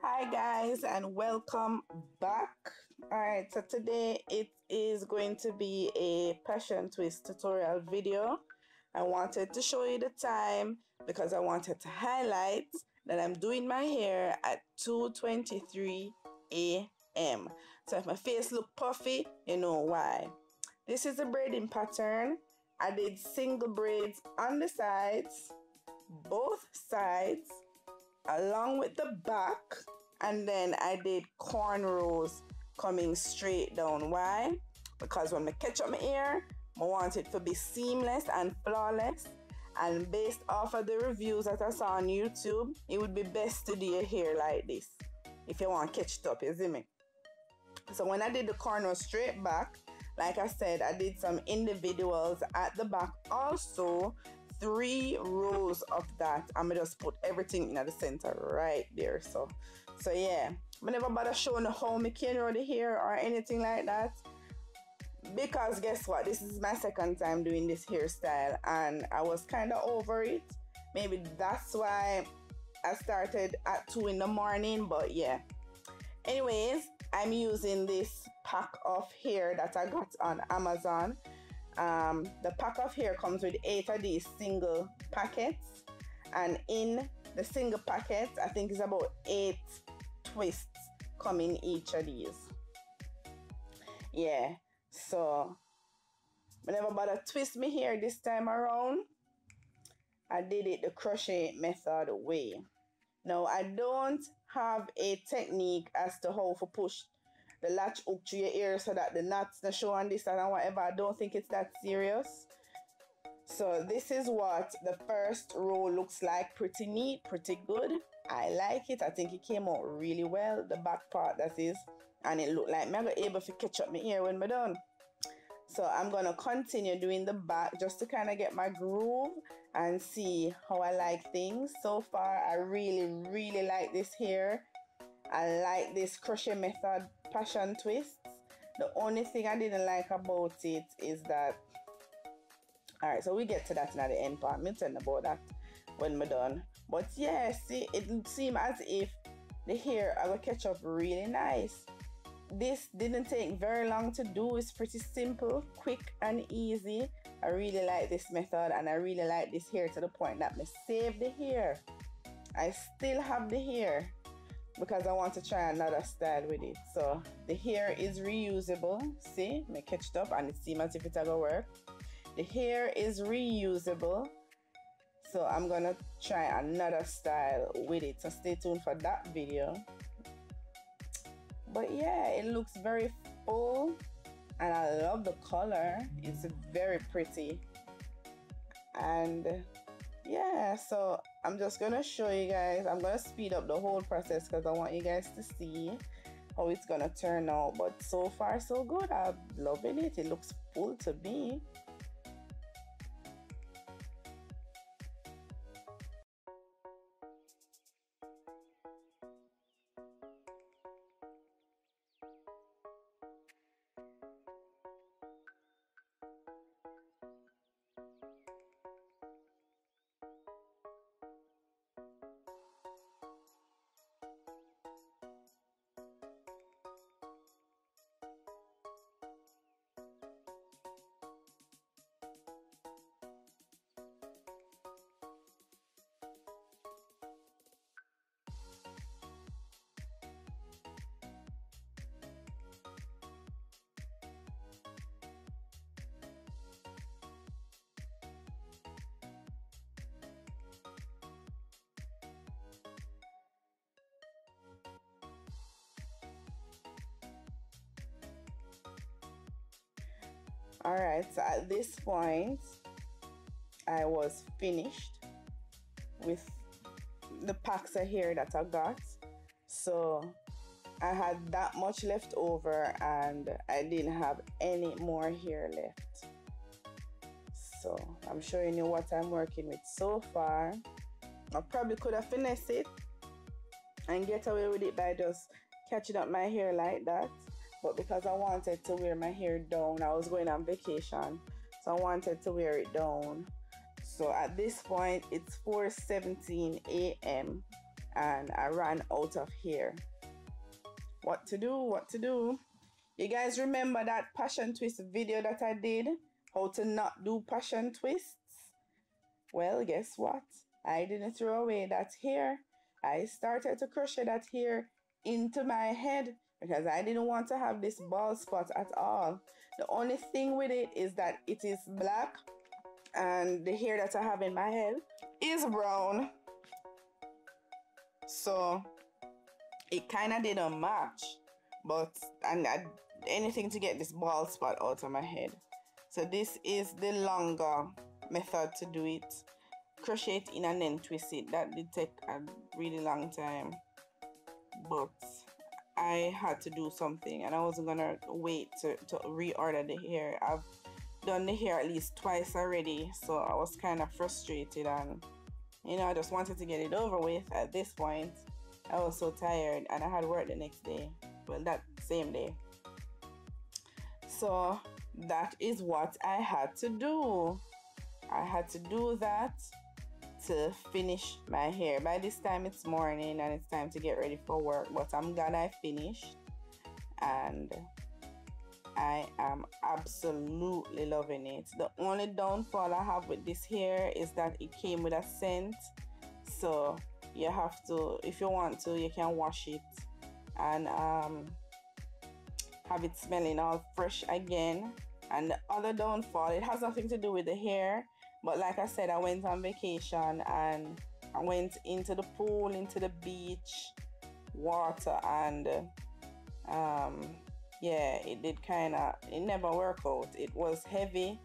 Hi guys and welcome back. Alright, so today it is going to be a passion twist tutorial video. I wanted to show you the time because I wanted to highlight that I'm doing my hair at 2.23 a.m. So if my face look puffy, you know why. This is a braiding pattern. I did single braids on the sides, both sides, along with the back and then I did cornrows coming straight down. Why? Because when I catch up my hair, I want it to be seamless and flawless. And based off of the reviews that I saw on YouTube, it would be best to do your hair like this. If you want to catch it up, you see me? So when I did the corner straight back, like I said, I did some individuals at the back also three rows of that. I'm gonna just put everything in at the center right there. So so yeah. I never bother showing how me can roll the hair or anything like that. Because guess what? This is my second time doing this hairstyle and I was kind of over it. Maybe that's why I started at 2 in the morning but yeah. Anyways I'm using this pack of hair that I got on Amazon um, the pack of hair comes with eight of these single packets. And in the single packet I think it's about eight twists come in each of these. Yeah so whenever I never bother twist me hair this time around. I did it the crochet method way. Now I don't have a technique as to how to push the latch up to your ear so that the knots the show and this and whatever. I don't think it's that serious. So this is what the first row looks like. Pretty neat, pretty good. I like it. I think it came out really well. The back part that is. And it looked like me able to catch up my ear when we're done. So I'm going to continue doing the back just to kind of get my groove and see how I like things. So far, I really, really like this hair. I like this crochet method passion twists. The only thing I didn't like about it is that Alright, so we get to that in the end part. Me tell about that when we're done. But yeah, see, it seemed as if the hair I will catch up really nice. This didn't take very long to do. It's pretty simple, quick and easy. I really like this method and I really like this hair to the point that me save the hair. I still have the hair because I want to try another style with it. So the hair is reusable. See, me catched up and it seems as if it's gonna work. The hair is reusable. So I'm gonna try another style with it. So stay tuned for that video. But yeah, it looks very full and I love the color. It's very pretty. And yeah, so I'm just gonna show you guys. I'm gonna speed up the whole process because I want you guys to see how it's gonna turn out. But so far so good. I'm loving it. It looks full to me. All right so at this point I was finished with the packs of hair that I got. So I had that much left over and I didn't have any more hair left. So I'm showing you what I'm working with so far. I probably could have finessed it and get away with it by just catching up my hair like that but because I wanted to wear my hair down, I was going on vacation, so I wanted to wear it down. So at this point, it's 4:17 a.m. and I ran out of hair. What to do? What to do? You guys remember that passion twist video that I did? How to not do passion twists? Well, guess what? I didn't throw away that hair. I started to crochet that hair into my head because I didn't want to have this bald spot at all. The only thing with it is that it is black and the hair that I have in my head is brown. So it kind of didn't match, but and I, anything to get this bald spot out of my head. So this is the longer method to do it. Crochet it in and then twist it. That did take a really long time, but I had to do something and I wasn't gonna wait to, to reorder the hair. I've done the hair at least twice already, so I was kind of frustrated and you know, I just wanted to get it over with at this point. I was so tired and I had work the next day. Well, that same day. So that is what I had to do. I had to do that to finish my hair. By this time it's morning and it's time to get ready for work, but I'm glad I finished and I am absolutely loving it. The only downfall I have with this hair is that it came with a scent. So you have to, if you want to, you can wash it and um, have it smelling all fresh again. And the other downfall, it has nothing to do with the hair but like I said, I went on vacation and I went into the pool, into the beach, water, and um, yeah, it did kind of, it never worked out. It was heavy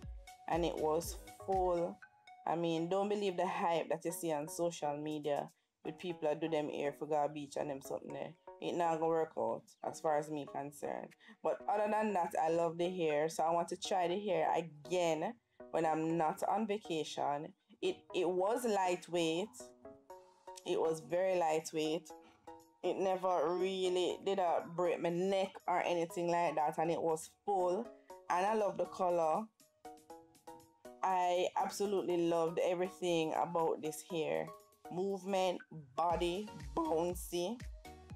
and it was full. I mean, don't believe the hype that you see on social media with people that do them here for go beach and them something there. It not gonna work out as far as me concerned. But other than that, I love the hair, so I want to try the hair again when I'm not on vacation. It it was lightweight. It was very lightweight. It never really did not break my neck or anything like that, and it was full. And I love the color. I absolutely loved everything about this hair. Movement, body, bouncy.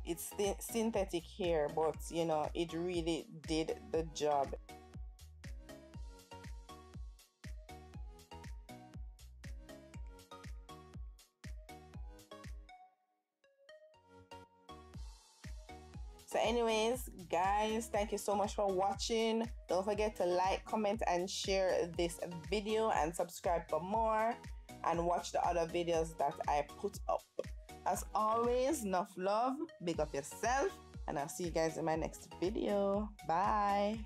It's synthetic hair, but you know, it really did the job. So anyways, guys, thank you so much for watching. Don't forget to like, comment, and share this video and subscribe for more and watch the other videos that I put up. As always, enough love, big up yourself, and I'll see you guys in my next video. Bye.